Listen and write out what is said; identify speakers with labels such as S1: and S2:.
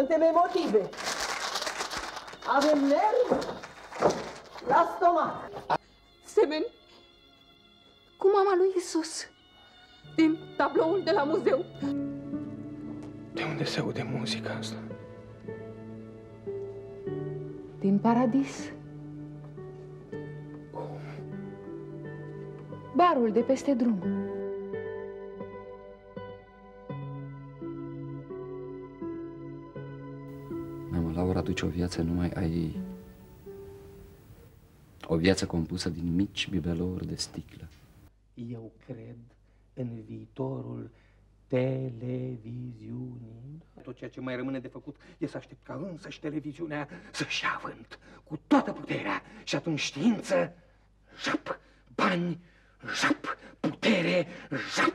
S1: suntem emotive. Avem nervi la stomac.
S2: Semeni cu mama lui Isus din tabloul de la muzeu.
S3: De unde se aude muzica asta?
S2: Din paradis. Barul de peste drum.
S4: Laura duce o viață numai a ei. O viață compusă din mici bibelouri de sticlă.
S3: Eu cred în viitorul televiziunii. Tot ceea ce mai rămâne de făcut e să aștept ca însăși televiziunea să-și ia avânt cu toată puterea. Și atunci știință, jap, bani, jap, putere, jap.